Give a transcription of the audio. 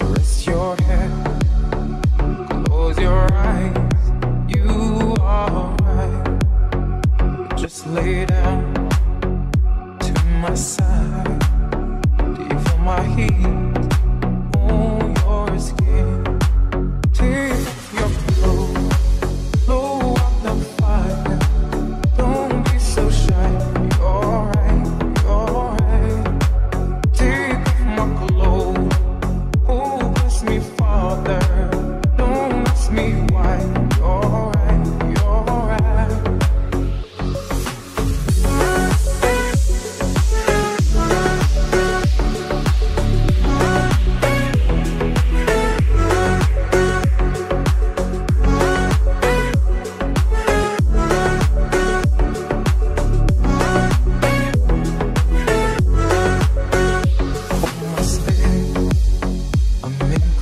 rest your head, close your eyes. You are right. Just lay down to my side.